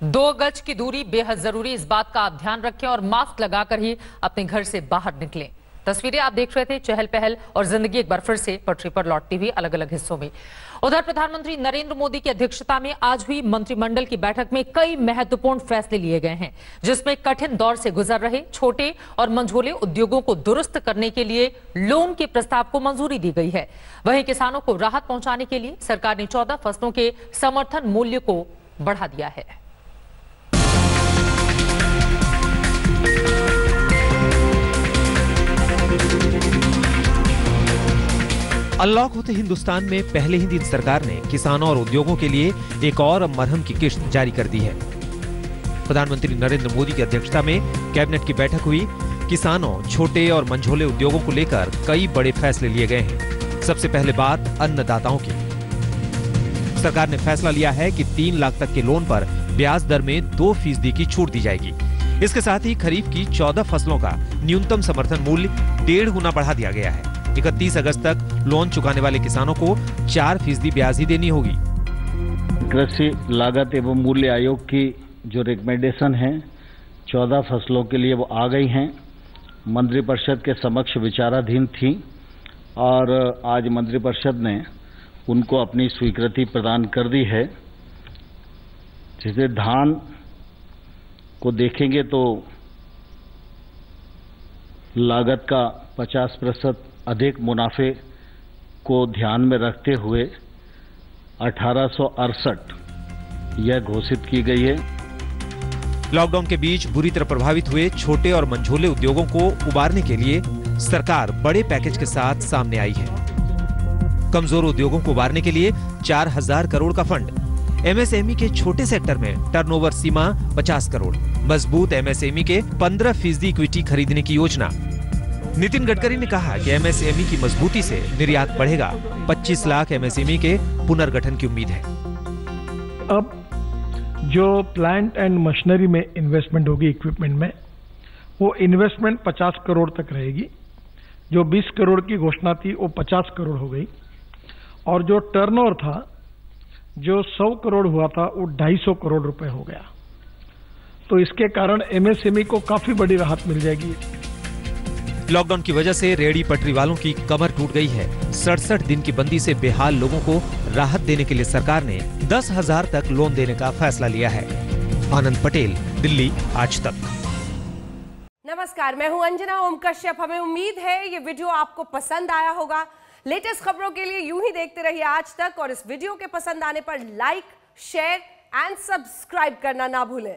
दो गज की दूरी बेहद ज़रूरी। इस बात का आप ध्यान रखें और मास्क लगाकर ही अपने घर से बाहर निकलें। तस्वीरें आप देख रहे थे, चहल पहल और ज़िंदगी एक बार फिर से पटरी पर लौटती हुई अलग अलग हिस्सों में। उधर प्रधानमंत्री नरेंद्र मोदी की अध्यक्षता में आज हुई मंत्रिमंडल की बैठक में कई महत्वपूर्ण फैसले लिए गए हैं, जिसमें कठिन दौर से गुजर रहे छोटे और मंझोले उद्योगों को दुरुस्त करने के लिए लोन के प्रस्ताव को मंजूरी दी गई है। वहीं किसानों को राहत पहुँचाने के लिए सरकार ने चौदह फ़सलों के समर्थन मूल्य को बढ़ा दिया है। अनलॉक होते हिंदुस्तान में पहले ही दिन सरकार ने किसानों और उद्योगों के लिए एक और मरहम की किश्त जारी कर दी है। प्रधानमंत्री नरेंद्र मोदी की अध्यक्षता में कैबिनेट की बैठक हुई। किसानों, छोटे और मंझोले उद्योगों को लेकर कई बड़े फैसले लिए गए हैं। सबसे पहले बात अन्नदाताओं की। सरकार ने फैसला लिया है कि तीन लाख तक के लोन पर ब्याज दर में दो फ़ीसदी की छूट दी जाएगी। इसके साथ ही खरीफ की चौदह फ़सलों का न्यूनतम समर्थन मूल्य डेढ़ गुना बढ़ा दिया गया है। इकतीस अगस्त तक लोन चुकाने वाले किसानों को चार फ़ीसदी ब्याज ही देनी होगी। कृषि लागत एवं मूल्य आयोग की जो रिकमेंडेशन है, चौदह फ़सलों के लिए वो आ गई हैं। मंत्रिपरिषद के समक्ष विचाराधीन थी और आज मंत्रिपरिषद ने उनको अपनी स्वीकृति प्रदान कर दी है। जैसे धान को देखेंगे तो लागत का 50 प्रतिशत अधिक मुनाफे को ध्यान में रखते हुए अठारह सौ अड़सठ यह घोषित की गई है। लॉकडाउन के बीच बुरी तरह प्रभावित हुए छोटे और मंझोले उद्योगों को उबारने के लिए सरकार बड़े पैकेज के साथ सामने आई है। कमज़ोर उद्योगों को उबारने के लिए चार हज़ार करोड़ का फंड। एमएसएमई के छोटे सेक्टर में टर्नओवर सीमा 50 करोड़। मज़बूत एमएसएमई के 15 फ़ीसदी इक्विटी खरीदने की योजना। नितिन गडकरी ने कहा कि एमएसएमई की मजबूती से निर्यात बढ़ेगा। 25 लाख एमएसएमई के पुनर्गठन की उम्मीद है। अब जो प्लांट एंड मशीनरी में इन्वेस्टमेंट होगी इक्विपमेंट में, वो इन्वेस्टमेंट 50 करोड़ तक रहेगी। जो 20 करोड़ की घोषणा थी, वो 50 करोड़ हो गई। और जो टर्नओवर था, जो 100 करोड़ हुआ था, वो 250 करोड़ रुपए हो गया। तो इसके कारण एमएसएमई को काफ़ी बड़ी राहत मिल जाएगी। लॉकडाउन की वजह से रेड़ी पटरी वालों की कमर टूट गई है। सड़सठ दिन की बंदी से बेहाल लोगों को राहत देने के लिए सरकार ने दस हज़ार तक लोन देने का फैसला लिया है। आनंद पटेल, दिल्ली, आज तक। नमस्कार, मैं हूँ अंजना ओम कश्यप हमें उम्मीद है ये वीडियो आपको पसंद आया होगा। लेटेस्ट खबरों के लिए यूँ ही देखते रहिए आज तक और इस वीडियो के पसंद आने पर लाइक, शेयर एंड सब्सक्राइब करना ना भूलें।